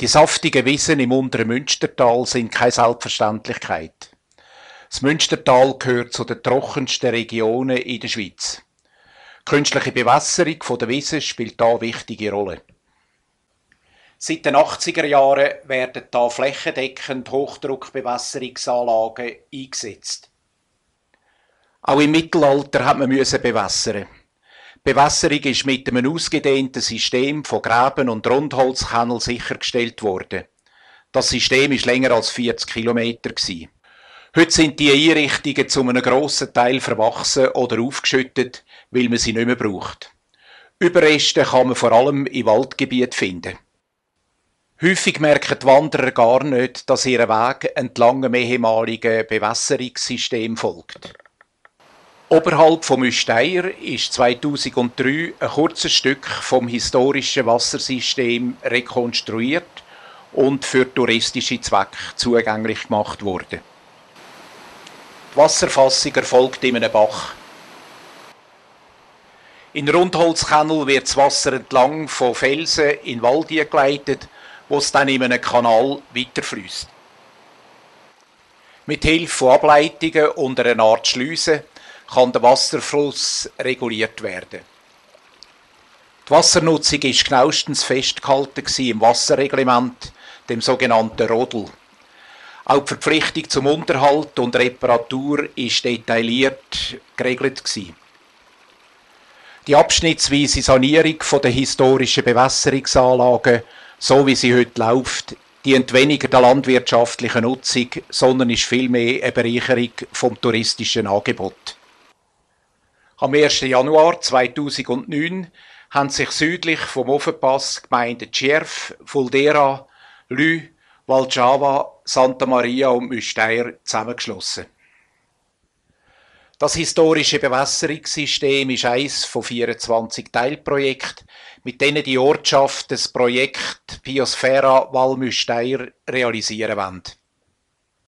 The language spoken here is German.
Die saftigen Wiesen im unteren Münstertal sind keine Selbstverständlichkeit. Das Münstertal gehört zu den trockensten Regionen in der Schweiz. Künstliche Bewässerung der Wiesen spielt da eine wichtige Rolle. Seit den 80er Jahren werden da flächendeckend Hochdruckbewässerungsanlagen eingesetzt. Auch im Mittelalter hat man bewässern. Bewässerung ist mit einem ausgedehnten System von Gräben und Rundholzkennel sichergestellt worden. Das System ist länger als 40 Kilometer Heute sind die Einrichtungen zu einem grossen Teil verwachsen oder aufgeschüttet, weil man sie nicht mehr braucht. Überreste kann man vor allem im Waldgebiet finden. Häufig merken die Wanderer gar nicht, dass ihr Weg entlang einem ehemaligen Bewässerungssystem folgt. Oberhalb vom Müsteier ist 2003 ein kurzes Stück vom historischen Wassersystem rekonstruiert und für touristische Zwecke zugänglich gemacht worden. Die Wasserfassung erfolgt in einem Bach. In Rundholzkennel wird das Wasser entlang von Felsen in Wald geleitet, wo es dann in einem Kanal weiterfließt. Mit Hilfe von Ableitungen und einer Art Schleuse kann der Wasserfluss reguliert werden. Die Wassernutzung ist genauestens festgehalten im Wasserreglement, dem sogenannten Rodel. Auch die Verpflichtung zum Unterhalt und Reparatur ist detailliert geregelt. Die abschnittsweise Sanierung der historischen Bewässerungsanlagen, so wie sie heute läuft, dient weniger der landwirtschaftlichen Nutzung, sondern ist vielmehr eine Bereicherung vom touristischen Angebot. Am 1. Januar 2009 haben sich südlich vom Offenpass Gemeinden Tschierf, Fuldera, Lü, Valjava, Santa Maria und Müsteier zusammengeschlossen. Das historische Bewässerungssystem ist eines von 24 Teilprojekten, mit denen die Ortschaft das Projekt Biosphära Walmüsteier realisieren wollen.